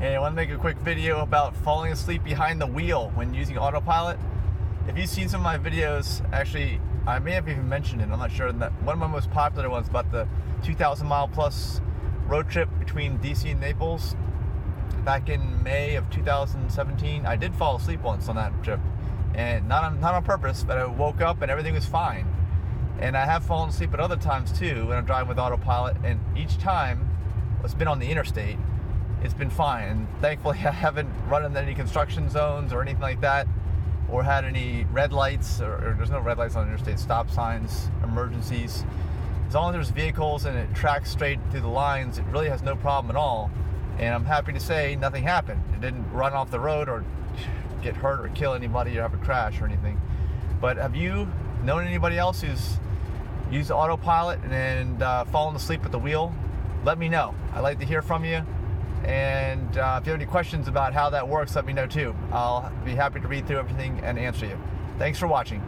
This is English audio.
and I want to make a quick video about falling asleep behind the wheel when using autopilot. If you've seen some of my videos, actually, I may have even mentioned it. I'm not sure. That one of my most popular ones about the 2,000 mile plus road trip between DC and Naples back in May of 2017. I did fall asleep once on that trip, and not on, not on purpose, but I woke up and everything was fine. And I have fallen asleep at other times too when I'm driving with autopilot, and each time it's been on the interstate it's been fine. And thankfully, I haven't run into any construction zones or anything like that, or had any red lights, or, or there's no red lights on interstate, stop signs, emergencies. As long as there's vehicles and it tracks straight through the lines, it really has no problem at all. And I'm happy to say nothing happened. It didn't run off the road or get hurt or kill anybody or have a crash or anything. But have you known anybody else who's used autopilot and uh, fallen asleep at the wheel? Let me know. I'd like to hear from you. And uh, if you have any questions about how that works, let me know too. I'll be happy to read through everything and answer you. Thanks for watching.